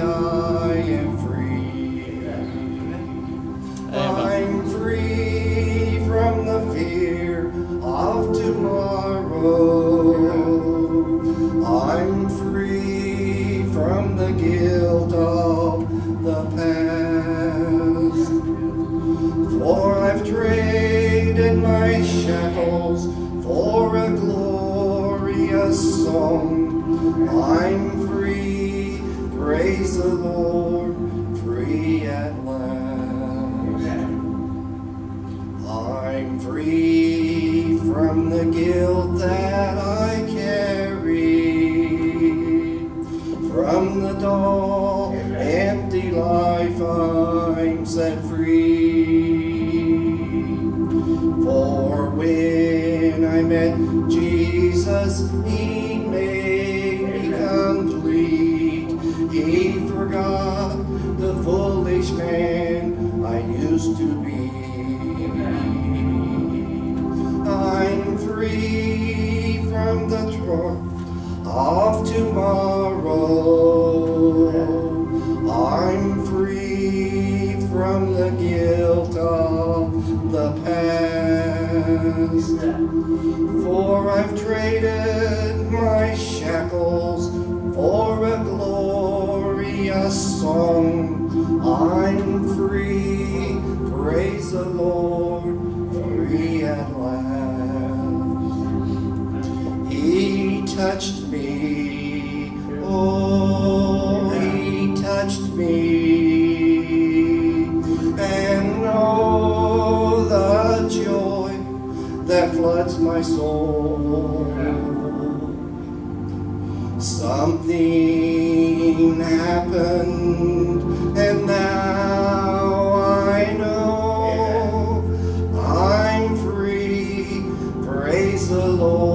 I am free. I'm free from the fear of tomorrow. I'm free from the guilt of the past. For I've traded my shackles for a glorious song. I'm free, praise the Lord, free at last. I'm free from the guilt that I carried. From the dull, empty life I'm set free. For when I met Jesus, He the foolish man I used to be. I'm free from the trouble of tomorrow. I'm free from the guilt of the past. For I've traded my shackles for a glorious song. I'm free, praise the Lord, free at last. He touched me, oh, he touched me, and oh, the joy that floods my soul. Something happened, and now I know I'm free. Praise the Lord.